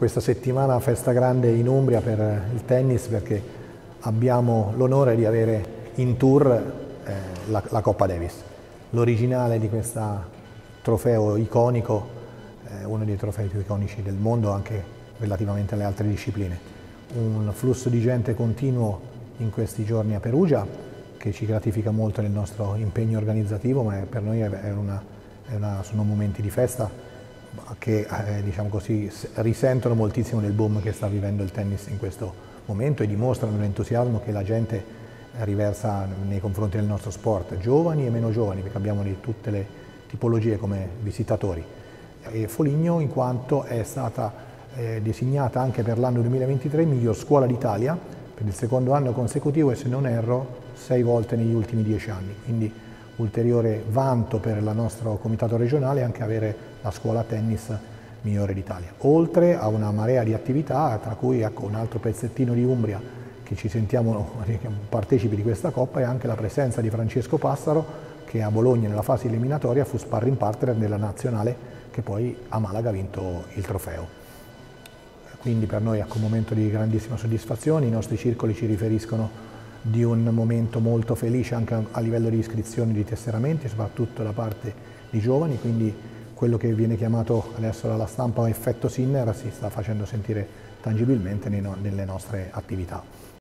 questa settimana festa grande in Umbria per il tennis perché abbiamo l'onore di avere in tour eh, la, la, Coppa Davis. L'originale di questo trofeo iconico, eh, uno dei trofei più iconici del mondo anche relativamente alle altre discipline. Un flusso di gente continuo in questi giorni a Perugia che ci gratifica molto nel nostro impegno organizzativo, ma per noi è una, è una, sono momenti di festa che eh, diciamo così, risentono moltissimo del boom che sta vivendo il tennis in questo momento e dimostrano l'entusiasmo che la gente riversa nei confronti del nostro sport, giovani e meno giovani, perché abbiamo di tutte le tipologie come visitatori. E Foligno in quanto è stata eh, designata anche per l'anno 2023 miglior scuola d'Italia per il secondo anno consecutivo e se non erro sei volte negli ultimi dieci anni. Quindi ulteriore vanto per il nostro comitato regionale anche avere la scuola tennis migliore d'Italia. Oltre a una marea di attività, tra cui ecco, un altro pezzettino di Umbria che ci sentiamo partecipi di questa Coppa e anche la presenza di Francesco Passaro che a Bologna nella fase eliminatoria fu sparring partner della nazionale che poi a Malaga ha vinto il trofeo. Quindi per noi ecco, un momento di grandissima soddisfazione, i nostri circoli ci riferiscono di un momento molto felice anche a livello di iscrizioni di tesseramenti, soprattutto da parte di giovani, quindi quello che viene chiamato adesso dalla stampa effetto Sinner si sta facendo sentire tangibilmente nelle nostre attività.